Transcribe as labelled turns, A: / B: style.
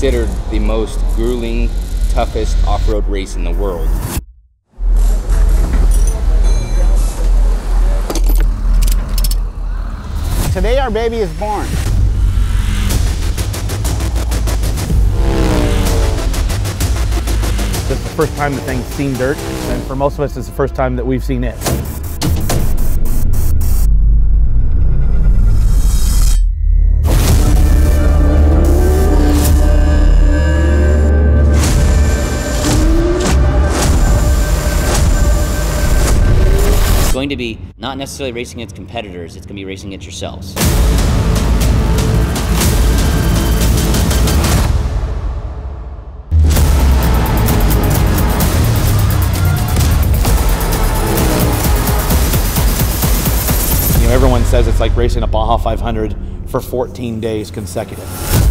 A: considered the most grueling, toughest off-road race in the world.
B: Today our baby is born.
C: This is the first time the thing's seen dirt, and for most of us, it's the first time that we've seen it.
D: It's going to be not necessarily racing against competitors, it's going to be racing against yourselves.
C: You know, everyone says it's like racing a Baja 500 for 14 days consecutive.